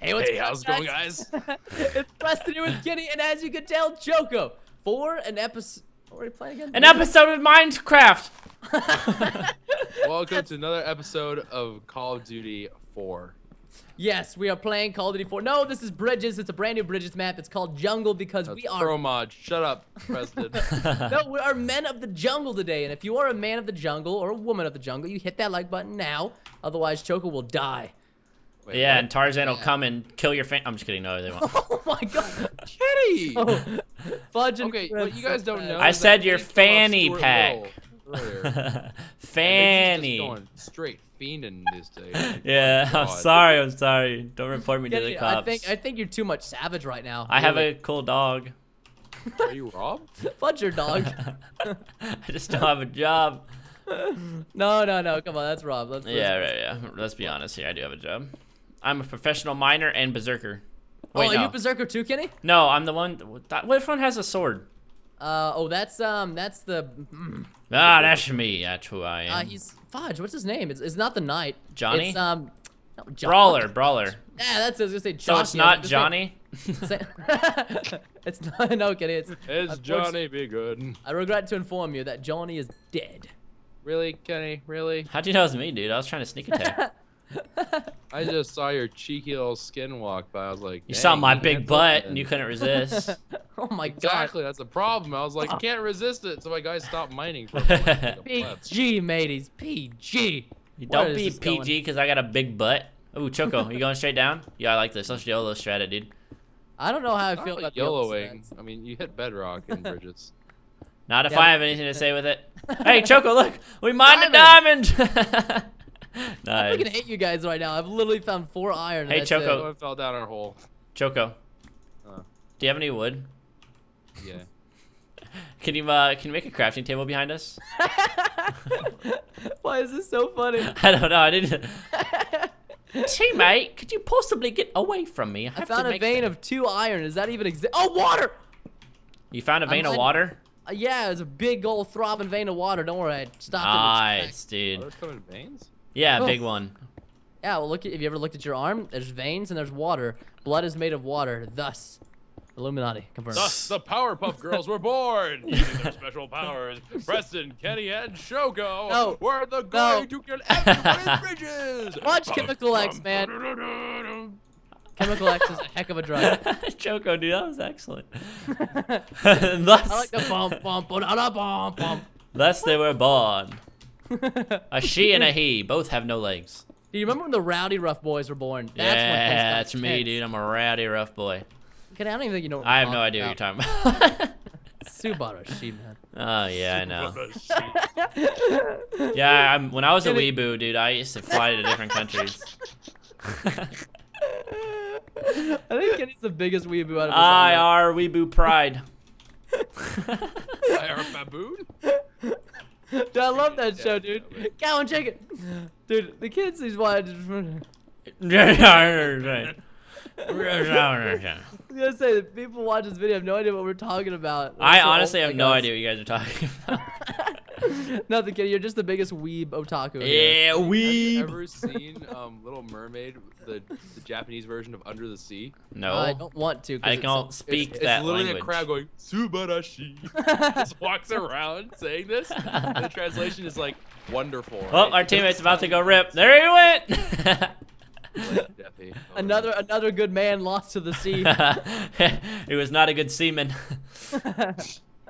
Hey, what's Hey, going on, how's it going, guys? it's Preston here with Kenny, and as you can tell, Choco for an episode. What are we playing again? An episode of Minecraft. Welcome to another episode of Call of Duty 4. Yes, we are playing Call of Duty 4. No, this is Bridges. It's a brand new Bridges map. It's called Jungle because That's we are Pro Mod. Shut up, Preston. no, we are men of the jungle today. And if you are a man of the jungle or a woman of the jungle, you hit that like button now. Otherwise, Choco will die. Wait, yeah, what? and Tarzan will come and kill your fan. I'm just kidding. No, they won't. Oh my god. Kitty! Oh, Fudge and Okay, Fred what you guys don't know. I said your Kitty killed off fanny pack. Little earlier. Just Fanny. going straight fiending this day. Yeah, I'm sorry. I'm sorry. Don't report me to the cops. I think I think you're too much savage right now. I have a cool dog. Are you Rob? Fudge your dog. I just don't have a job. no, no, no. Come on, that's Rob. Let's, Yeah, let's- right, yeah. Let's be honest here. I do have a job. I'm a professional miner and berserker. Oh, Wait, are no. you Berserker too, Kenny? no, I'm the one. That, which one has a sword? Uh, oh, that's um, that's the. mm, Ah, that's me. That's who I Uh, am. he's Fudge. What's his name? It's, it's not the knight. Johnny? It's um, no, John- brawler, brawler. Yeah, that's. I was gonna say. So it's Johnny. Not Johnny. say- say- it's not. No, Kenny. It's. Is Johnny be good? I regret to inform you that Johnny is dead. Really, Kenny? Really? How'd you know it was me, dude? I was trying to sneak attack. I just saw your cheeky little skin walk by. I was like, You saw my big butt and you couldn't resist. oh my god. Exactly, that's the problem. I was like, you can't resist it, so my guys stopped mining for a moment. Like a pleb. PG, mateys. PG. You don't be? PG because I got a big butt. Ooh, Choco, you going straight down? Yeah, I like this. Let's YOLO strat it, dude. I don't know how I feel like about the YOLOing. I mean, you hit bedrock in Bridges. Not if Yeah, I have anything to say with it. hey, Choco, look, we mined a diamond. I nice. freaking hate you guys right now. I've literally found four iron. and Hey, that's Choco. it. Someone fell down our hole. Choco, Uh. do you have any wood? Yeah. Can you uh, can you make a crafting table behind us? Why is this so funny? I don't know. I didn't. Teammate, could you possibly get away from me? I, I found to a vein thi- of two iron. Does that even exist? Oh, water! You found a I'm vein of water? Uh, yeah, it's a big old throbbing vein of water. Don't worry, I stopped it. Nice, Are dude. those coming veins? Yeah, Oh. big one. Yeah, well, look. At, have you ever looked at your arm? There's veins and there's water. Blood is made of water. Thus, Illuminati confirmed. Thus, the Powerpuff Girls were born, using their special powers. Preston, Kenny, and Choco No. were the going to kill everyone Bridges. Watch Chemical X, man. Chemical X is a heck of a drug. Choco, dude, that was excellent. I thus, like the bump, bump, bump, bump, bump. thus they were born. A she and a he both have no legs. Do you remember when the Rowdyruff Boys were born? That's yeah, got that's me, intense. dude. I'm a rowdy rough boy. Okay, I don't even think you know. What I have no idea talking what you're talking about. about. Subaru, she man. oh yeah, I know. Yeah, I'm, when I was a Kenny- weeboo, dude, I used to fly to different countries. I think Kenny's the biggest weeaboo out of us. all. I are weeboo pride. I are baboon. Dude, I love that Yeah, show, dude. yeah, Cow and chicken. Dude, the kids he's watching. right. I was gonna say, the people watch this video have no idea what we're talking about. We're I honestly oh have no idea what you guys are talking about. Nothing, Kenny. You're just the biggest weeb otaku. here. yeah, Have you weeb. ever seen um, Little Mermaid, the, the Japanese version of Under the Sea? No, I don't want to. 'cause I it's don't so- speak it's, that it's literally language. a crab going Subarashi. just walks around saying this. And the translation is like wonderful. Oh, right? our teammate's about to go rip. There he went. like Oh, Another another good man lost to the sea. he was not a good seaman.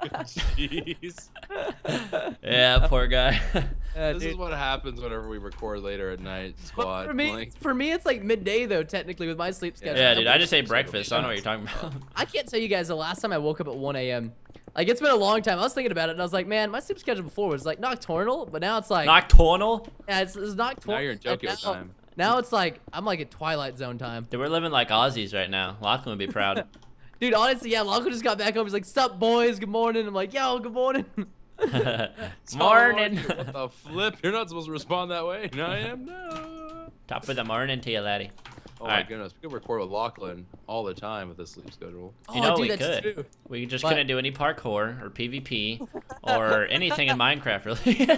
Jeez. yeah, poor guy. Yeah, This dude. is what happens whenever we record later at night, But squad. for me, like, for me, it's like midday though. Technically, with my sleep schedule. yeah, I'm dude, I just ate breakfast. So I don't know what you're talking about. I can't tell you guys the last time I woke up at 1 a.m. Like it's been a long time. I was thinking about it, and I was like, man, my sleep schedule before was like nocturnal, but now it's like Nocturnal? yeah, it's, it's nocturnal. now you're in and Tokyo time. Now it's like I'm like at Twilight Zone time. Dude, we're living like Aussies right now. Lachlan would be proud. Dude, honestly, yeah, Lonko just got back home. He's like, "Sup, boys? Good morning." I'm like, "Yo, good morning." morning. What the flip? You're not supposed to respond that way. And I am no. Top of the morning to you, laddie. Oh my Alright. goodness, we could record with Lachlan all the time with this sleep schedule. You oh, know dude, we could. true. We just But- couldn't do any parkour or PvP or anything in Minecraft, really.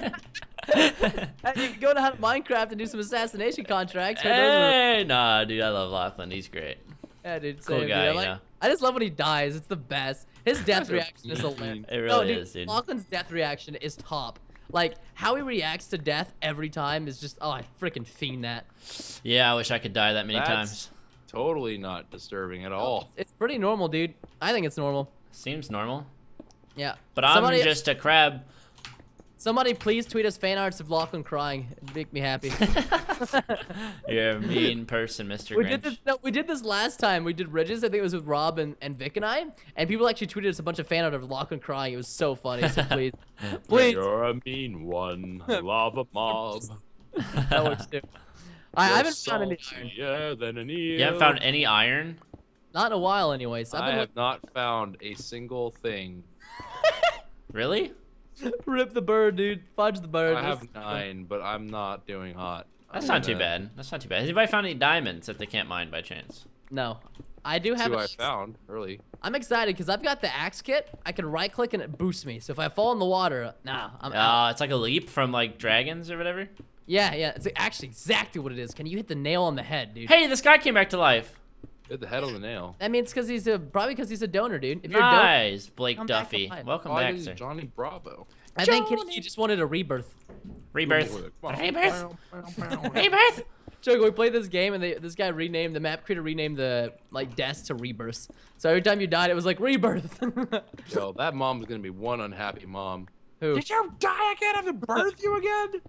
And you can go to Minecraft and do some assassination contracts. right? Those are- hey, nah, dude, I love Lachlan. He's great. Yeah, dude. Cool same, dude. guy, I, like, know. I just love when he dies. It's the best. His death reaction is mean. hilarious. It no, really dude, is, dude. Lachlan's death reaction is top. Like how he reacts to death every time is just oh I freaking fiend that. Yeah, I wish I could die that many That's times. Totally not disturbing at all. It's pretty normal, dude. I think it's normal. Seems normal. Yeah. But I'm just a crab. Somebody please tweet us fan arts of Lachlan crying. It'd make me happy. You're a mean person, Mr. We Grinch. did this. No, we did this last time. We did Ridges. I think it was with Rob and, and Vic and I. And people actually tweeted us a bunch of fan art of Lachlan crying. It was so funny. So please, please, You're a mean one, lava mob. that works too. I, I haven't found any iron. saltier than an eel. You haven't found any iron? Not in a while, anyways. I've I have not found a single thing. Really? Look- rip the bird, dude. Fudge the bird. I have nine, but I'm not doing hot. That's I'm not too gonna- bad. That's not too bad. Has anybody found any diamonds that they can't mine by chance? No, I do have. Two a- I found early. I'm excited because I've got the axe kit. I can right click and it boosts me. So if I fall in the water, nah, I'm out. Uh, it's like a leap from like dragons or whatever. Yeah, yeah. It's actually exactly what it is. Can you hit the nail on the head, dude? Hey, this guy came back to life. Hit the head on the nail. That means because he's a probably because he's a donor, dude. If you're a donor, Nice, Blake Come back Duffy. life. Welcome Why back, is sir. Johnny Bravo? I think he, Johnny. he just wanted a rebirth. Rebirth. Come. Rebirth. Rebirth. Rebirth. Joke, we played this game and they, this guy renamed the map creator renamed the like deaths to rebirths. So every time you died, it was like rebirth. Yo, that mom's gonna be one unhappy mom. Who? Did you die again? I have to birth you again?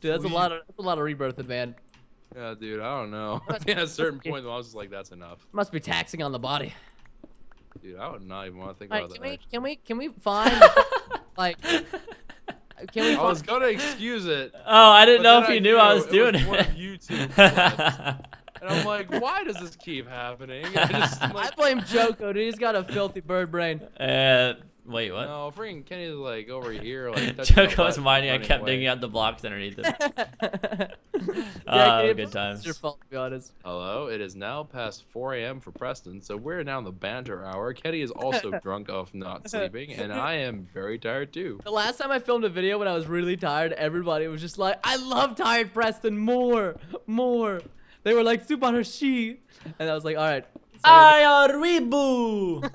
Dude, that's a lot of that's a lot of rebirthing, man. Yeah, dude, I don't know. I think at a certain point, the mom's just like, that's enough. Must be taxing on the body. Dude, I would not even want to think All right, about can that. we can we can we find like can we I was gonna excuse it. Oh, I didn't know if you I knew I was it doing was one of it. you. And I'm like, why does this keep happening? I just, I'm I blame Choco, dude. He's got a filthy bird brain. uh, wait, what? no, freaking Kenny's like over here, like. touching my Choco was and mining. I kept away. digging out the blocks underneath it. yeah, Oh, Gabe, good It's times. your fault, to be honest. Hello, it is now past 4 a.m. for Preston, so we're now in the banter hour. Kenny is also drunk off not sleeping, and I am very tired too. The last time I filmed a video when I was really tired, everybody was just like, "I love tired Preston more, more." They were like, "Subarashi," and I was like, "All right." So I are Weeboo.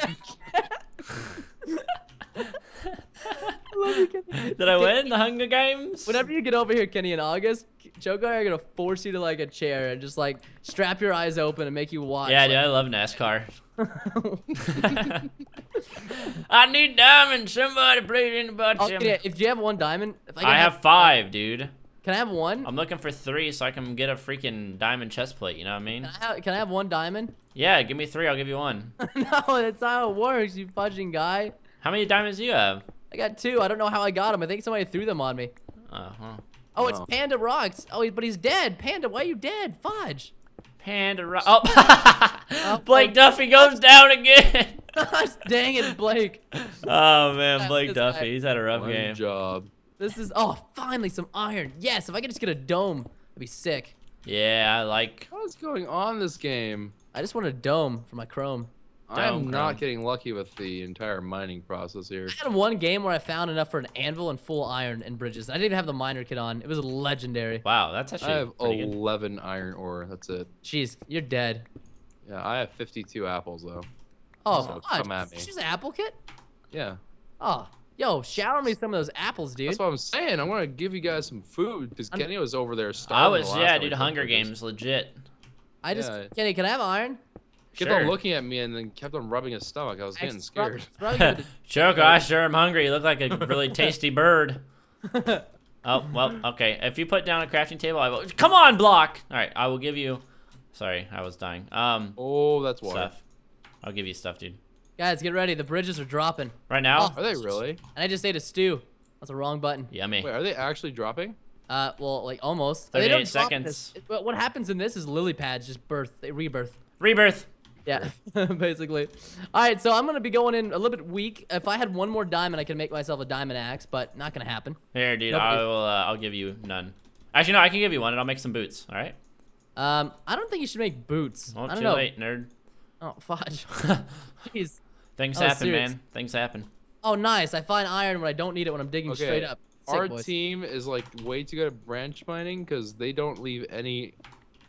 I you, Did I win the Hunger Games? Whenever you get over here, Kenny, in August, I are gonna force you to like a chair and just like strap your eyes open and make you watch. Yeah, dude, I love NASCAR. I need diamonds. Somebody please anybody. Tell get If you have one diamond, if I, I have five, dude. Can I have one? I'm looking for three so I can get a freaking diamond chest plate. You know what I mean? Can I have, can I have one diamond? Yeah, give me three. I'll give you one. no, that's not how it works, you fudging guy. How many diamonds do you have? I got two. I don't know how I got them. I think somebody threw them on me. Oh, huh. Oh, it's Oh. Panda Rocks. Oh, but he's dead. Panda, why are you dead? Fudge. Panda ro- Oh, Blake Duffy goes down again. Gosh, dang it, Blake. Oh man, Blake Duffy. guy- He's had a rough One game. job. This is oh, finally some iron. Yes, if I could just get a dome, that'd be sick. Yeah, I like. What is going on this game? I just want a dome for my Chrome. I am Dome not Chrome. getting lucky with the entire mining process here. I had one game where I found enough for an anvil and full iron and bridges. I didn't even have the miner kit on. It was legendary. Wow, that's actually. I have pretty good. 11 iron ore. That's it. Jeez, you're dead. Yeah, I have 52 apples though. Oh, So fudge. come at me. She's an apple kit? Yeah, Oh, yo, shower me some of those apples, dude. that's what I'm saying. I want to give you guys some food because Kenny was over there starving. I was the last yeah, dude. Hunger. Games, legit. I just Yeah. Kenny, can I have iron? Kept Sure. on looking at me and then kept on rubbing his stomach. I was getting Actually, scared. scrub you with Choco, I sure am hungry. You look like a really tasty bird. Oh well, okay. If you put down a crafting table, I will. Come on, block. All right, I will give you. Sorry, I was dying. Um, Oh, that's water. stuff. I'll give you stuff, dude. Guys, get ready. The bridges are dropping. Right now. Oh. Are they really? And I just ate a stew. That's the wrong button. Yummy. Wait, are they actually dropping? Uh, well, like almost. They 38 don't drop this- seconds. it- What what happens in this is lily pads just birth, they rebirth. Rebirth. Yeah, basically. All right, so I'm gonna be going in a little bit weak. If I had one more diamond, I could make myself a diamond axe, but not gonna happen. Here, dude. Nope, I will, Uh, I'll give you none. Actually, no. I can give you one, and I'll make some boots. All right. Um, I don't think you should make boots. Well, I don't too know. late, nerd. Oh, fudge. Jeez. Things Oh, happen, serious. man. Things happen. Oh, nice. I find iron when I don't need it when I'm digging Okay. straight up. Sick, Our boys. team is like way too good at branch mining because they don't leave any.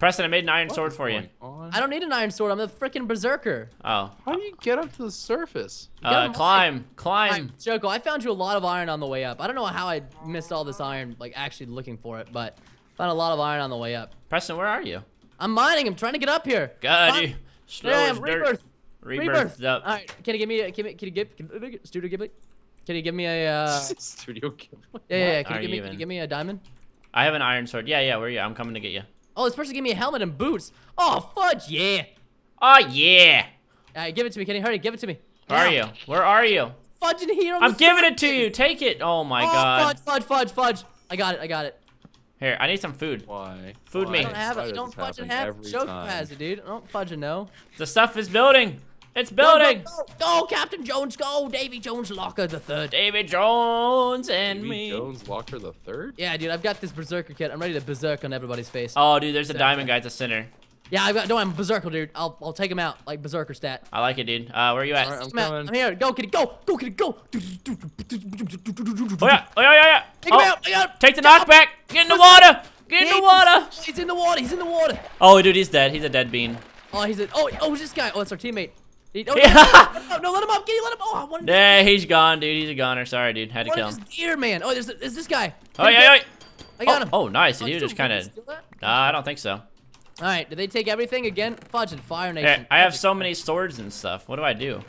Preston, I made an iron What sword for you. on? I don't need an iron sword. I'm a freaking berserker. Oh. How do you get up to the surface? gotta Uh, climb, Alright, climb. Choco, I found you a lot of iron on the way up. I don't know how I missed all this iron, like actually looking for it, but found a lot of iron on the way up. Preston, where are you? I'm mining. I'm trying to get up here. God, Fine. you slow Yeah, as dirt. rebirth. Rebirth. Rebirth. up. All right, can you give me? A, can, you, can you give? Can, Studio Ghibli? Can you give me a? Uh, Studio Ghibli. yeah, yeah, yeah. Can you give you me? Can you give me a diamond? I have an iron sword. Yeah, yeah, where are you? I'm coming to get you. Oh, this person gave me a helmet and boots. Oh, fudge, yeah. Oh, yeah. All right, give it to me, Kenny. Hurry, give it to me. Where are you? Where are you? Fudge in here. on I'm giving it to you. Take it. Oh, my oh, God. fudge, fudge, fudge, fudge. I got it. I got it. Here, I need some food. Why? Food Why? me. I don't have it. does Don't fudge and happen have. every Joke has it, dude. I Don't fudge and no. The stuff is building. It's Go, go, building. Go, go, Captain Jones. Go, Davy Jones Locker the third. David Jones and Davy me. Jones Locker the third. Yeah, dude, I've got this berserker kit. I'm ready to berserk on everybody's face. Oh, dude, there's a diamond guy at the center. Yeah, I've got. No, I'm a berserker, dude. I'll, I'll take him out like berserker stat. I like it, dude. Uh, where you at? Alright, I'm Come out. coming. I'm here. Go, kitty. Go, go, kitty. Go. Oh yeah, oh yeah, yeah, yeah. Take him Oh, out. I got him. Take the Get up. knockback. Get in the water. Get in the water. He's in the water. He's in the water. Oh, dude, he's dead. He's a dead bean. Oh, he's a. Oh, oh, who's this guy? Oh, it's our teammate. He, oh, Yeah. no, no, let him up. Kitty, let him. Oh, I wanted. Yeah, he's gone, dude. He's a goner. Sorry, dude. Had to kill him. deer man? Oh, there's, there's this guy. Oh yeah, yeah. I got oh, him. Oh, nice. Did Oh, you you just kind of? steal that? Nah, I don't think so. All right, did they take everything again? Fudge and Fire Nation. Here, I have so many swords and stuff. What do I do?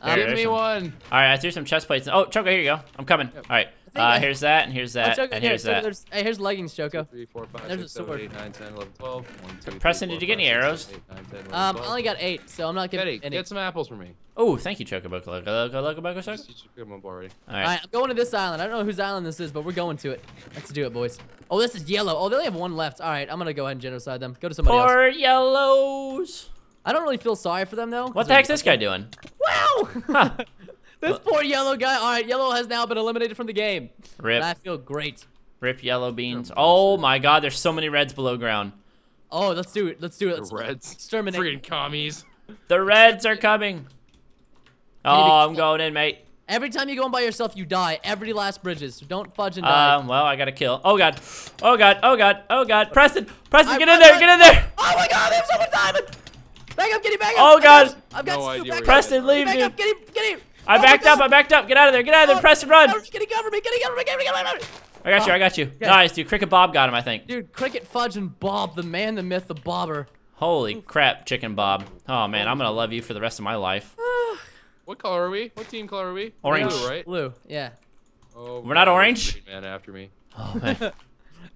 Um, Here, Give me some- one. All right, I threw some chest plates. Oh, Choco, here you go. I'm coming. All right. Uh, here's that, and here's Oh, that, Choco, and here's Choco, that. Hey, here's leggings, Choco. Three, four, five, There's six, a sword. eight, 10, 11, 12. One, two, three, Preston, four, did you get five, any arrows? seven, eight, nine, 10, 11, Um, I only got eight, so I'm not Getty, getting any. get some apples for me. Oh, thank you, Choco. Look, look, look, look, look, look, Just- you should get them up already. All All right. right, I'm going to this island. I don't know whose island this is, but we're going to it. Let's do it, boys. Oh, this is yellow. Oh, they only have one left. All right, I'm gonna go ahead and genocide them. Go to somebody else. Poor yellows. I don't really feel sorry for them though. What the they're- heck's this guy doing? Wow! Huh. this poor yellow guy. All right, yellow has now been eliminated from the game. Rip, And I feel great. rip yellow beans. Oh my God, there's so many reds below ground. Oh, let's do it. Let's do it. Let's The Reds. exterminate. Friggin' commies. The reds are coming. Oh, I'm going in, mate. Every time you go in by yourself, you die. Every last bridges. So don't fudge and die. Um, well, I gotta kill. Oh God, oh God, oh God, oh God. Preston, Preston, I- get in there, get in there. oh my God! They have so much diamond. Back up, get him back up. Oh, God. I've got No two. idea Back where up. he Preston, leave, Back up. Get him. Get him. I Oh backed up, I backed up. Get out of there, get out of there. Oh, Preston, run. Cover me, Get him, cover me. Get him, cover me. Get him, cover me. I got you, I got you. Nice, dude. Cricket Bob got him, I think. Dude, Cricket Fudge and Bob, the man, the myth, the bobber. Holy crap, Chicken Bob. Oh man, I'm gonna love you for the rest of my life. What color are we? What team color are we? Orange. Blue, right? Blue, yeah. Oh, We're not orange? Man after me. Oh man. Dude,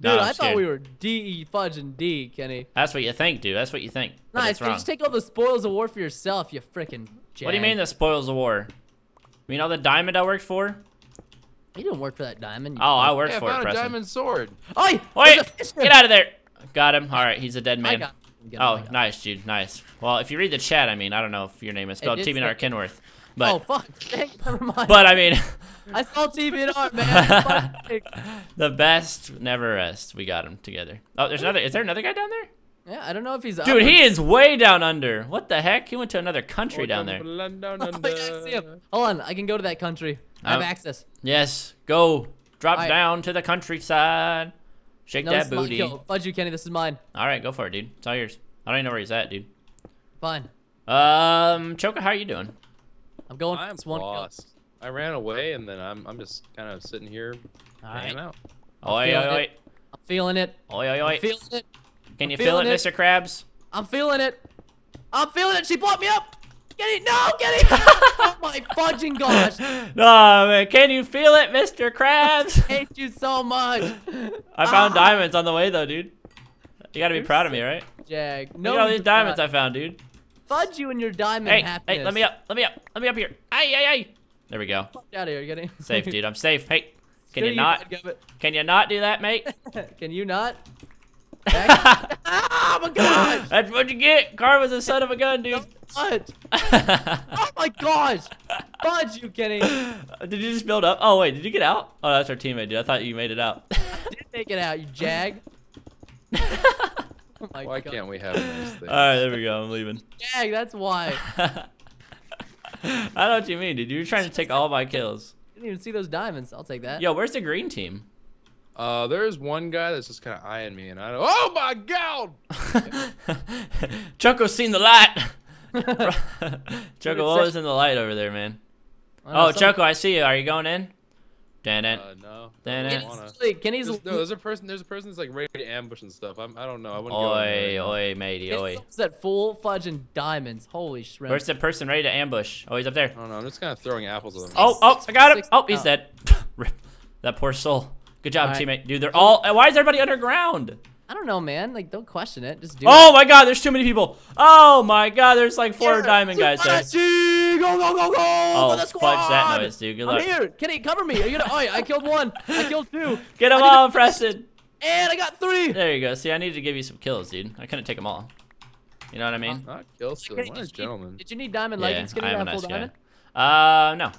No, I'm thought we were D.E. Fudge, and D, Kenny. That's what you think, dude. That's what you think. Nice, it's Just take all the spoils of war for yourself, you frickin' jag. What do you mean the spoils of war? You mean all the diamond I worked for? You didn't work for that diamond. Oh, I worked Hey, I for it, found a Preston. diamond sword. Oi! Wait, there's a fish get out of there. Got him. All right, he's a dead I man. got him. Oh, I got him. nice, dude. Nice. Well, if you read the chat, I mean, I don't know if your name is spelled did TBNR say- Kenworth, Oh, but fuck. Dang, never mind. but I mean, I saw TVNR, man. The best never rest. We got him together. Oh, there's another. Is there another guy down there? yeah, I don't know if he's up Dude, or- he is way down under. What the heck? He went to another country down there. Oh, yeah, I see him. Hold on, I can go to that country. I have Um, access. Yes, go. Drop Alright. down to the countryside. Shake No, this that is my booty. kill. Fudge you, Kenny. This is mine. All right, go for it, dude. It's all yours. I don't even know where he's at, dude. Fine. Um, Choco, how are you doing? I'm going I'm this one kill. lost. I ran away and then I'm I'm just kind of sitting here All hanging right. out. Oi, oi, oi. I'm feeling it. Oi, oi, oi. feeling it. Can you I'm feel it, it. Mr. Krabs? I'm feeling it. I'm feeling it. She blocked me up. Get it. No, get it. oh my fudging gosh. No, man. Can you feel it, Mr. Krabs? hate you so much. I found Ah. diamonds on the way, though, dude. You gotta be You're proud of me, right? Jag. No, Look at all these diamonds. I found, dude. Fudge you and your diamond Hey, happiness. hey, let me up, let me up, let me up here. Hey, hey, hey. There we go. Fuck out of here. Getting Safe, dude. I'm safe. Hey, can you not? Godgummit. Can you not do that, mate? Can you not? Oh my gosh. That's what you get. Karma's a son of a gun, dude. Fudge. Oh my gosh. Fudge you, Kenny. did you just build up? Oh wait, did you get out? Oh, that's our teammate, dude. I thought you made it out. Didn't make it out, you jag. Oh my Why god. can't we have nice things? All right, there we go. I'm leaving. Jag, that's why. I know what you mean, dude. You were trying to take all my kills. Didn't even see those diamonds. I'll take that. Yo, where's the green team? Uh, there's one guy that's just kind of eyeing me, and I don't. Oh my god! Choco's seen the light. Choco, it what was in the light over there, man? I don't know, Oh, some- Choco, I see you. Are you going in? Dan it. Uh, no. Dan, I it- don't wanna. like- Kenny's, There's, no, there's a person. There's a person that's like ready to ambush and stuff. I'm, I don't know. I wouldn't go. in Oi, there right now. oi, matey, oi. Kenny's at full fudge and diamonds. Holy shrimp. Where's the person ready to ambush? Oh, he's up there. I don't know. I'm just kind of throwing apples at them. Oh, oh, I got him. Oh, he's dead. Rip. that poor soul. Good job, All right. teammate. Dude, they're all. Why is everybody underground? I don't know, man. Like, don't question it. Just do Oh it. my god, there's too many people. Oh my god, there's like four diamond guys there. Go, go, go, go! Oh, for the fudge that noise, dude. Good luck. I'm luck. here. Kenny, cover me. Are you gonna? Oh, I killed one. I killed two. Get them all, the- Preston. And I got three. There you go. See, I needed to give you some kills, dude. I couldn't take them all. You know what I mean? Not kill stealing. Kenny, What a did, you, gentleman. did you need diamond yeah, leggings? Kenny, I to am a have nice full guy. diamond? Uh, no.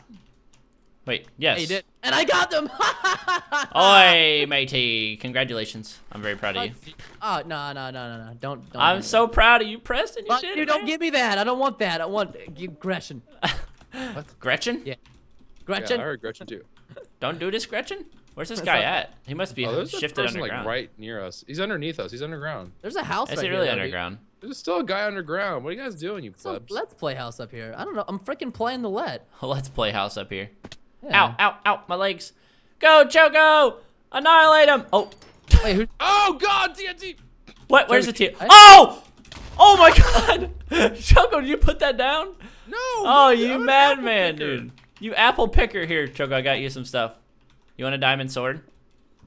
Wait, yes. Yeah, you did. And I got them. Oi, matey. Congratulations. I'm very proud of you. Oh no no no no no! Don't. don't I'm give me so proud of you, Preston. You that. did Dude, it, don't give me that. I don't want that. I want Gretchen. Gretchen? Yeah. Yeah, Gretchen. I heard Gretchen too. Don't do this, Gretchen? Where's this That's guy not- at? He must be Oh, there's a shifted person like underground. right near us. He's underneath us. He's underground. There's a house Is right it really here. though, dude. underground? There's still a guy underground. What are you guys doing, you It's a let's play house up here. I don't know. I'm freaking playing the let. Let's play house up here. Yeah. Ow, ow, ow, my legs. Go, Choco! Annihilate him! Oh, Wait, who? Oh God, TNT! what? Where's the Choco, team? I- Oh! Oh my god! Choco, did you put that down? No. Oh, dude, you I'm an apple madman, dude. You apple picker here, Choco. I got you some stuff. You want a diamond sword?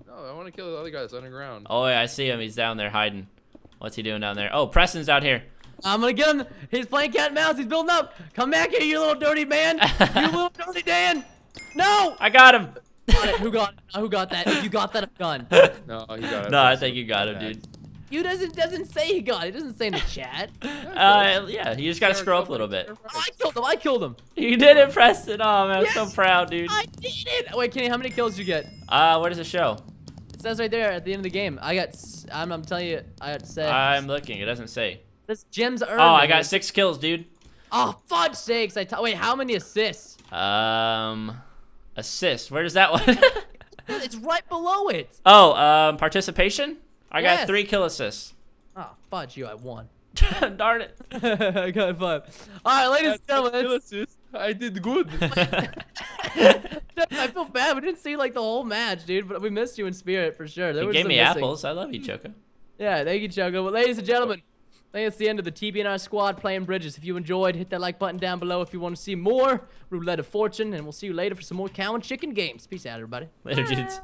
No, I want to kill the other guy that's underground. Oh, yeah, I see him. He's down there hiding. What's he doing down there? Oh, Preston's out here. I'm gonna get him. He's playing cat and mouse. He's building up. Come back here, you little dirty man. you little dirty Dan. No. I got him. Got it. Who got? It? Who got that? If you got that, I'm done. No, he got it. no, I think you got him, dude. You doesn't doesn't say he got it. It doesn't say in the chat. Uh, yeah, you just gotta scroll up a little bit. I killed him. I killed him. You did it, Preston. Oh man, I'm so proud, dude. I did it. Wait, Kenny, how many kills did you get? Uh, what does it show? It says right there at the end of the game. I got. s- I'm, I'm telling you. I got six. I'm looking. It doesn't say. This gems earned. Oh, I got six kills, dude. Oh, fudge sakes! I t- wait. How many assists? Um, assist. Where does that one? It's right below it. oh, um, participation. I got three kill assists. Oh, fudge you! I won. Darn it. I got five. All right, ladies and gentlemen. it's- I did good. I feel bad. We didn't see like the whole match, dude. But we missed you in spirit for sure. There you was gave some me missing. apples. I love you, Choco. Yeah, thank you, Choco. But ladies and gentlemen, I think the end of the TBNR squad playing bridges. If you enjoyed, hit that like button down below if you want to see more Roulette of Fortune, and we'll see you later for some more cow and chicken games. Peace out, everybody. Later, dudes.